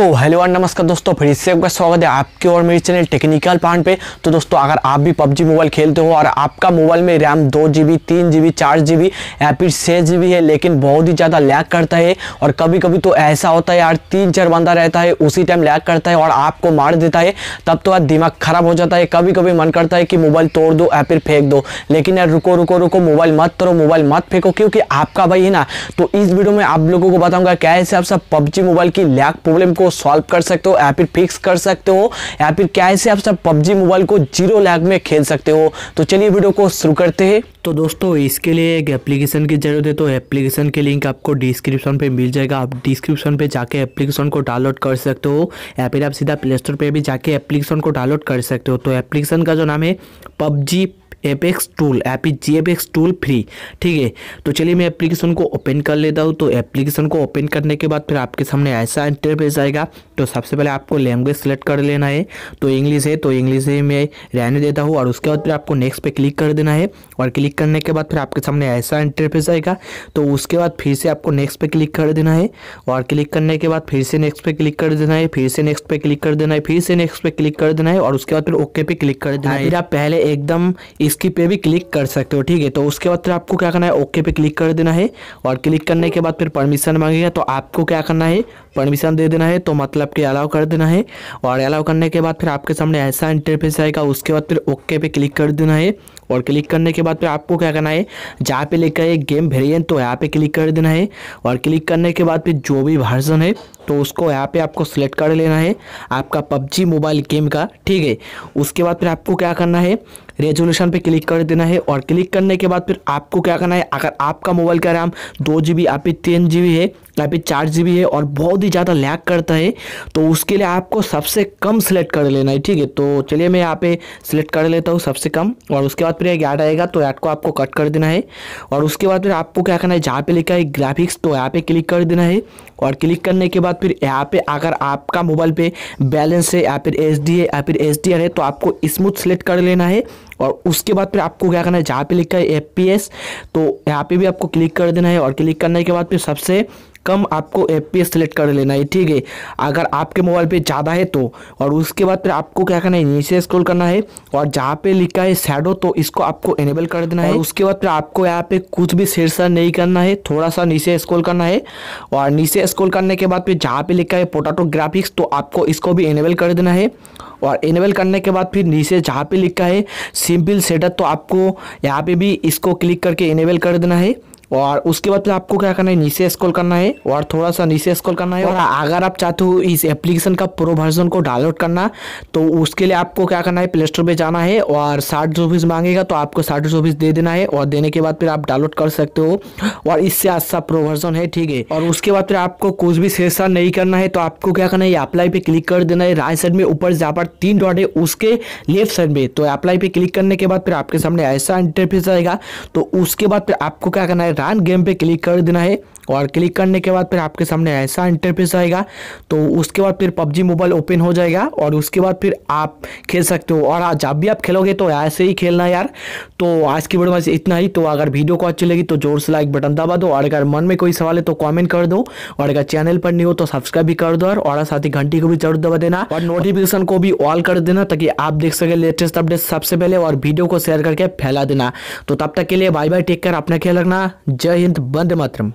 सो, hello और नमस्कार दोस्तों, फिर से आपका स्वागत है आपके और मेरे चैनल टेक्निकल पॉइंट पे। तो दोस्तों, अगर आप भी पबजी मोबाइल खेलते हो और आपका मोबाइल में रैम दो जी बी तीन जी बी चार जी बी या फिर छः जी बी है, लेकिन बहुत ही ज़्यादा लैग करता है और कभी कभी तो ऐसा होता है यार तीन चार बंदा रहता है, उसी टाइम लैग करता है और आपको मार देता है, तब तो यार दिमाग खराब हो जाता है। कभी कभी मन करता है कि मोबाइल तोड़ दो या फिर फेंक दो, लेकिन यार रुको रुको रुको, मोबाइल मत तोड़ो, मोबाइल मत फेंको, क्योंकि आपका भाई है ना। तो इस वीडियो में आप लोगों को बताऊँगा, कैसे आप सब पबजी मोबाइल की लैग प्रॉब्लम को सॉल्व कर सकते हो, या फिर फिक्स कर सकते हो, या फिर कैसे आप सब पबजी मोबाइल को ज़ीरो लैग में खेल सकते हो। तो चलिए वीडियो को शुरू करते हैं। तो दोस्तों, इसके लिए एक एप्लीकेशन की ज़रूरत है तो एप्लीकेशन के लिंक आपको डिस्क्रिप्शन पे मिल जाएगा। आप डिस्क्रिप्शन पे जाके एप्लीकेशन को डाउनलोड कर सकते हो, या फिर आप सीधा प्ले स्टोर पर भी जाके एप्लीकेशन को डाउनलोड कर सकते हो। तो एप्लीकेशन का जो नाम है, PUBG apex tool app G apex tool free ठीक है? तो चलिए मैं एप्लीकेशन को ओपन कर लेता हूँ। तो एप्लीकेशन को ओपन करने के बाद फिर आपके सामने ऐसा इंटरफेस आएगा। तो सबसे पहले आपको लैंग्वेज सेलेक्ट कर लेना है। तो इंग्लिश है तो इंग्लिश ही मैं रहने देता हूँ। और उसके बाद फिर आपको नेक्स्ट पे क्लिक कर देना है। और क्लिक करने के बाद फिर आपके सामने ऐसा इंटरफेस आएगा। तो उसके बाद फिर से आपको नेक्स्ट पे क्लिक कर देना है। और क्लिक करने के बाद फिर से नेक्स्ट पे क्लिक कर देना है। फिर से नेक्स्ट पे क्लिक कर देना है। फिर से नेक्स्ट पे क्लिक कर देना है। और उसके बाद फिर ओके पे क्लिक कर देना है। फिर आप पहले एकदम इसकी पे भी क्लिक कर सकते हो, ठीक है? तो उसके बाद फिर आपको क्या करना है, ओके पे क्लिक कर देना है और क्लिक करने के बाद फिर परमिशन मांगेगा तो आपको क्या करना है, परमिशन दे देना है तो मतलब कि अलाउ कर देना है। और अलाउ करने के बाद फिर आपके सामने ऐसा इंटरफेस आएगा, उसके बाद फिर ओके पे क्लिक कर देना है। और क्लिक करने के बाद फिर आपको क्या करना है, जहाँ पे लिखा है गेम वेरिएंट तो यहाँ पे क्लिक कर देना है। और क्लिक करने के बाद फिर जो भी वर्जन है तो उसको यहाँ पे आपको सिलेक्ट कर लेना है, आपका पबजी मोबाइल गेम का, ठीक है? उसके बाद फिर आपको क्या करना है रेजोल्यूशन पे क्लिक कर देना है। और क्लिक करने के बाद फिर आपको क्या करना है, अगर आपका मोबाइल का रैम दो जी बी या फिर तीन जी है या पे चार जी है और बहुत ही ज़्यादा लैग करता है तो उसके लिए आपको सबसे कम सिलेक्ट कर लेना है, ठीक है? तो चलिए मैं यहाँ पे सिलेक्ट कर लेता हूँ सबसे कम और उसके बाद फिर एक ऐड आएगा तो ऐड को आपको कट कर देना है। और उसके बाद फिर आपको क्या करना है, जहाँ पे लिखा है ग्राफिक्स तो यहाँ पे क्लिक कर देना है। और क्लिक करने के बाद फिर यहाँ पे अगर आपका मोबाइल पे बैलेंस है या फिर एच है या फिर एच है तो आपको स्मूथ सेलेक्ट कर लेना है। और उसके बाद फिर आपको क्या करना है जहाँ पे लिखा है एफ़ पी एस तो यहाँ पे भी आपको क्लिक कर देना है और क्लिक करने के बाद फिर सबसे कम आपको एफ़ पी एस सेलेक्ट कर लेना है ठीक है? अगर आपके मोबाइल पे ज़्यादा है तो और उसके बाद फिर आपको क्या करना है नीचे स्क्रॉल करना है और जहाँ पे लिखा है शेडो तो इसको आपको इनेबल कर देना है। उसके बाद फिर आपको यहाँ पे कुछ भी शीर्षा नहीं करना है थोड़ा सा नीचे स्क्रॉल करना है और नीचे स्क्रॉल करने के बाद फिर जहाँ पे लिखा है पोटाटो ग्राफिक्स तो आपको इसको भी इनेबल कर देना है और इनेबल करने के बाद फिर नीचे जहाँ पे लिखा है सिंपल सेटअप तो आपको यहाँ पे भी इसको क्लिक करके इनेबल कर देना है। और उसके बाद फिर आपको क्या करना है, नीचे स्क्रॉल करना है और थोड़ा सा नीचे स्क्रॉल करना है और अगर आप चाहते हो इस एप्लीकेशन का प्रो वर्जन को डाउनलोड करना तो उसके लिए आपको क्या करना है प्ले स्टोर पर जाना है और साठ रुपीज़ मांगेगा तो आपको साठ रुपीज़ दे देना है और देने के बाद फिर आप डाउनलोड कर सकते हो और इससे अच्छा प्रो वर्जन है, ठीक है। और उसके बाद फिर आपको कुछ भी शेषा नहीं करना है तो आपको क्या करना है अप्लाई पे क्लिक कर देना है राइट साइड में ऊपर जहाँ पर तीन डॉट है, उसके लेफ़्ट साइड में। तो अप्लाई पे क्लिक करने के बाद फिर आपके सामने ऐसा इंटरफेस आएगा तो उसके बाद फिर आपको क्या करना है रन गेम पे क्लिक कर देना है। और क्लिक करने के बाद फिर आपके सामने ऐसा इंटरफेस आएगा तो उसके बाद फिर पबजी मोबाइल ओपन हो जाएगा और उसके बाद फिर आप खेल सकते हो। और जब भी आप खेलोगे तो ऐसे ही खेलना यार। तो आज की वीडियो में इतना ही। तो अगर वीडियो को अच्छी लगी तो ज़ोर से लाइक बटन दबा दो और अगर मन में कोई सवाल है तो कॉमेंट कर दो। और अगर चैनल पर नहीं हो तो सब्सक्राइब भी कर दो और साथ ही घंटी को भी ज़रूर दबा देना। और नोटिफिकेशन को भी ऑल कर देना ताकि आप देख सके लेटेस्ट अपडेट सबसे पहले और वीडियो को शेयर करके फैला देना। तो तब तक के लिए बाय बाय टेक कर अपना ख्याल रखना। जय हिंद बंदे मातरम।